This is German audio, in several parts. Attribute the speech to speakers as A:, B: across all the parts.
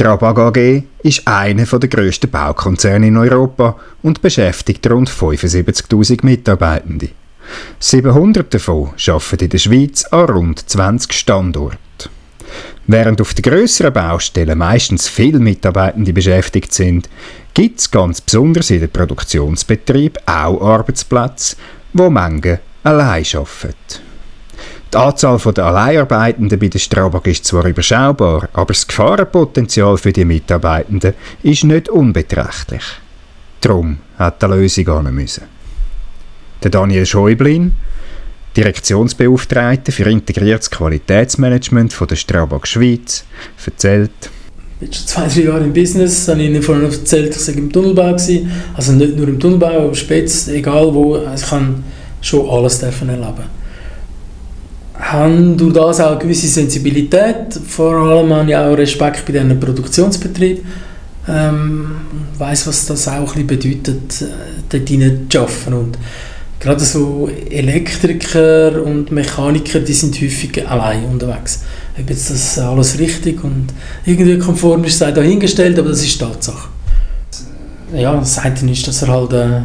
A: Strabag AG ist einer der grössten Baukonzerne in Europa und beschäftigt rund 75.000 Mitarbeitende. 700 davon arbeiten in der Schweiz an rund 20 Standorten. Während auf den grösseren Baustellen meistens viele Mitarbeitende beschäftigt sind, gibt es ganz besonders in den Produktionsbetrieb auch Arbeitsplätze, wo Mengen allein arbeiten. Die Anzahl der Alleinarbeitenden bei der Strabag ist zwar überschaubar, aber das Gefahrenpotenzial für die Mitarbeitenden ist nicht unbeträchtlich. Darum hat die Lösung gehen müssen. Der Daniel Schäublin, Direktionsbeauftragter für integriertes Qualitätsmanagement von der Strabag Schweiz, erzählt,
B: ich bin schon zwei, drei Jahre im Business, habe ich Ihnen vorhin erzählt, ich war im Tunnelbau. Gewesen. Also nicht nur im Tunnelbau, aber spätestens, egal wo, ich kann schon alles erleben haben durch das auch eine gewisse Sensibilität. Vor allem habe ich auch Respekt bei diesen Produktionsbetrieb. Ähm, weiß was das auch ein bedeutet, äh, dort hinein zu arbeiten. Und gerade so Elektriker und Mechaniker, die sind häufig allein unterwegs. Ob jetzt das alles richtig und irgendwie konform ist, sei dahingestellt, aber das ist Tatsache. Ja, das eine ist, dass er halt äh,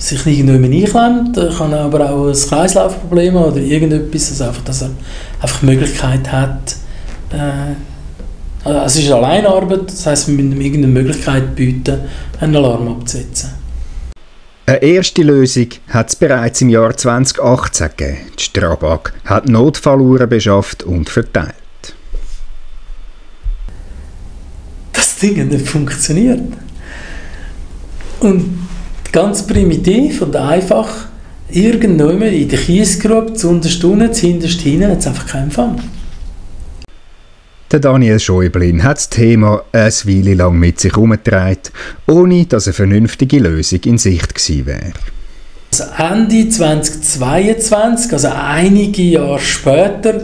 B: sich nicht mehr einklemmt, kann aber auch ein Kreislaufproblem oder irgendetwas, also einfach, dass er einfach die Möglichkeit hat, äh, also es ist Alleinarbeit, das heisst, wir müssen ihm irgendeine Möglichkeit bieten, einen Alarm abzusetzen.
A: Eine erste Lösung hat es bereits im Jahr 2018 gegeben. Die Strabag hat Notfalluhren beschafft und verteilt.
B: Das Ding hat nicht funktioniert. Und Ganz primitiv und einfach. Irgendwo in der Kiesgrube, zu unterstunden, zu hinterst hinten, hat es einfach keinen Empfang.
A: Der Daniel Schäublin hat das Thema eine Weile lang mit sich herumgetragen, ohne dass eine vernünftige Lösung in Sicht gewesen wäre.
B: Also Ende 2022, also einige Jahre später,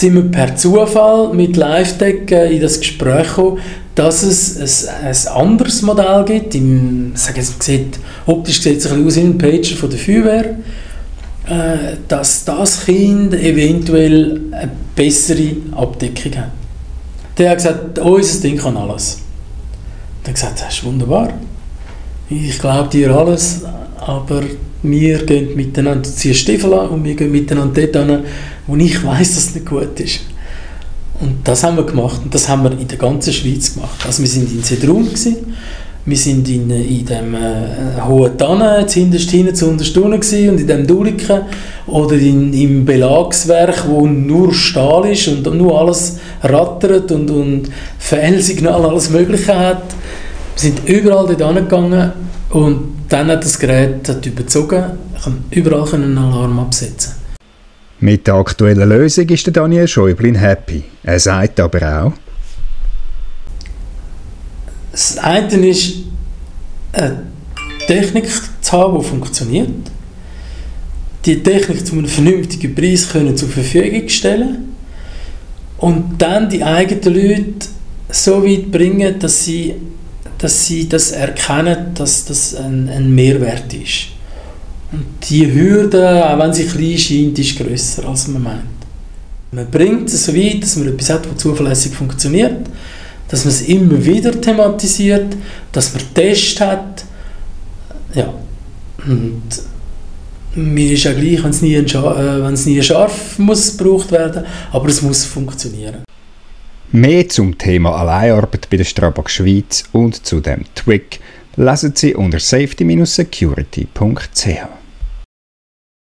B: sind wir per Zufall mit LiveTech in das Gespräch gekommen, dass es ein, ein anderes Modell gibt. Im, sage jetzt, sieht, optisch sieht es ein bisschen aus wie ein Pager von der Feuerwehr. Äh, dass das Kind eventuell eine bessere Abdeckung hat. Der hat gesagt, unser Ding kann alles. Dann gesagt, das ist wunderbar. Ich glaube dir alles, aber wir gehen miteinander, du ziehst Stiefel an und wir gehen miteinander dort hin, wo ich weiß, dass es nicht gut ist. Und das haben wir gemacht und das haben wir in der ganzen Schweiz gemacht. Also wir sind in Zedrum wir sind in, in dem äh, Hohen Tannen, hinterst hinten zu unterstunden und in dem Duliken oder in, im Belagswerk, wo nur Stahl ist und nur alles rattert und, und Fehlsignal, alles Mögliche hat. Wir sind überall dort hingegangen und dann hat das Gerät hat überzogen, kann überall einen Alarm absetzen.
A: Mit der aktuellen Lösung ist der Daniel Schäublin happy. Er sagt aber auch,
B: das eine ist, eine Technik zu haben, die funktioniert. Die Technik zu einem vernünftigen Preis können zur Verfügung stellen und dann die eigenen Leute so weit bringen, dass sie, dass sie das erkennen, dass das ein, ein Mehrwert ist. Und die Hürde, auch wenn sie klein scheint, ist grösser, als man meint. Man bringt es so weit, dass man etwas hat, das zuverlässig funktioniert, dass man es immer wieder thematisiert, dass man Tests hat. Ja. Und mir ist ja gleich, wenn es nie, äh, nie scharf muss gebraucht werden, aber es muss funktionieren.
A: Mehr zum Thema Alleinarbeit bei der Strabag Schweiz und zu dem Twig lesen Sie unter safety-security.ch.